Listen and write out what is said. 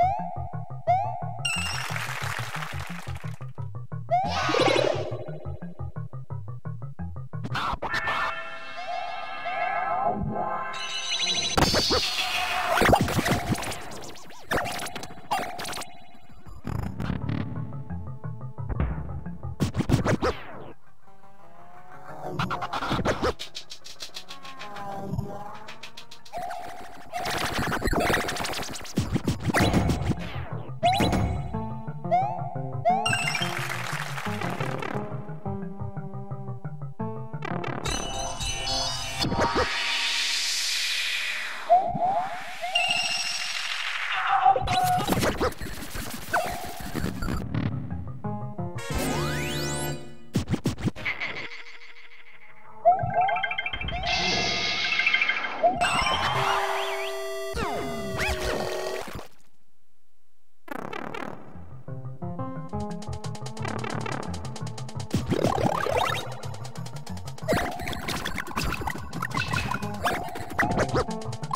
Woo!